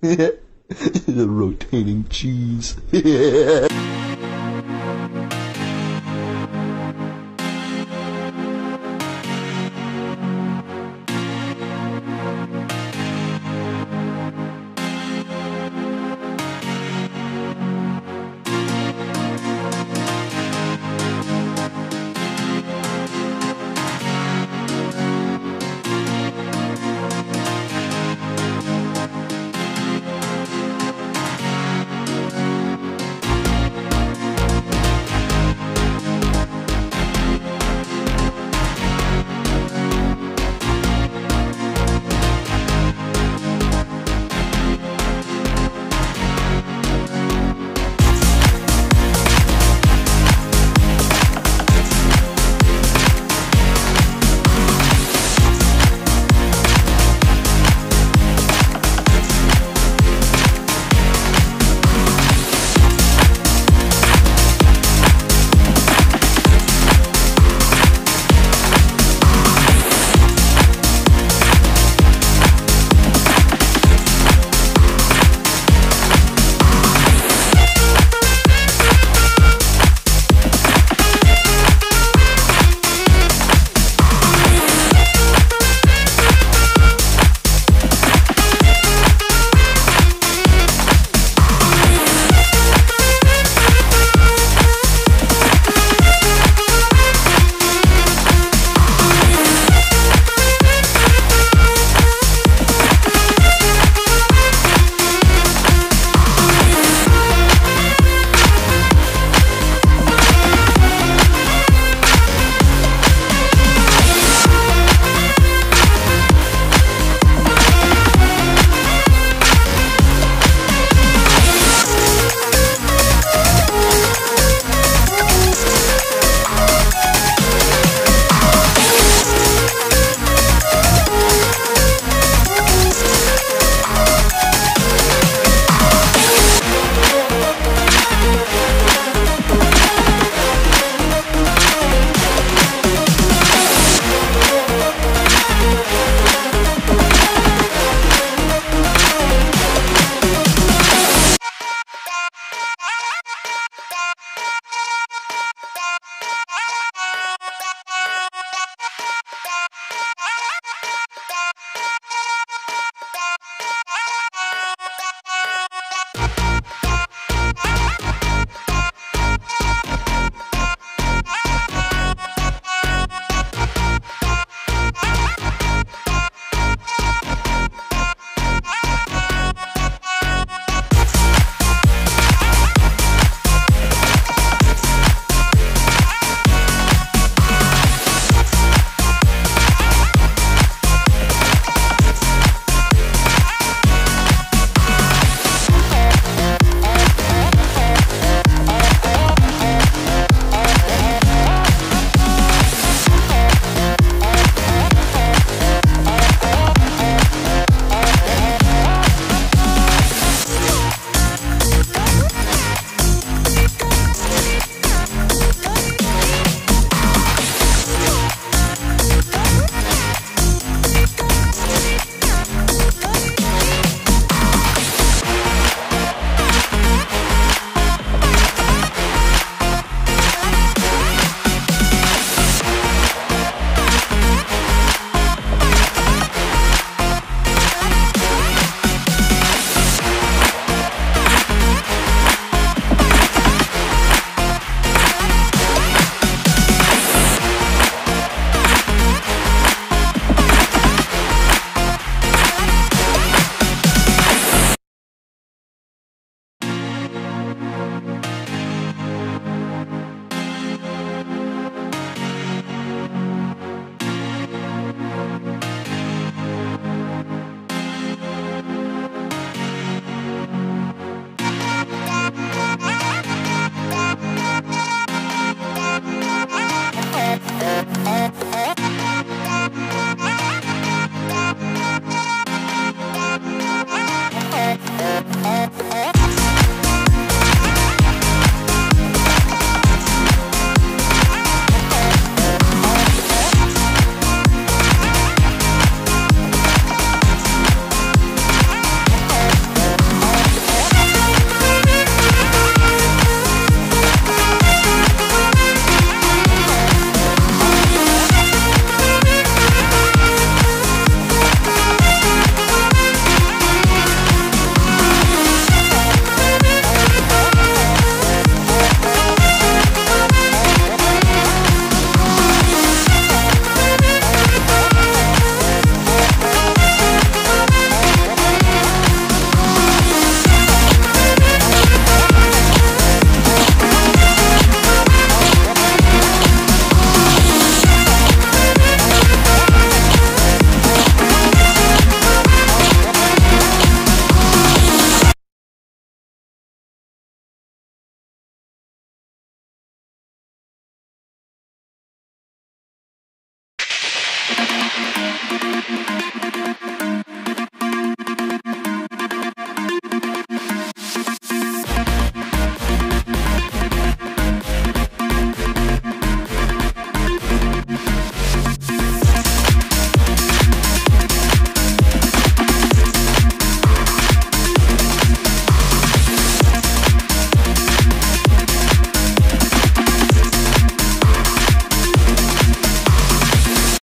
the rotating cheese.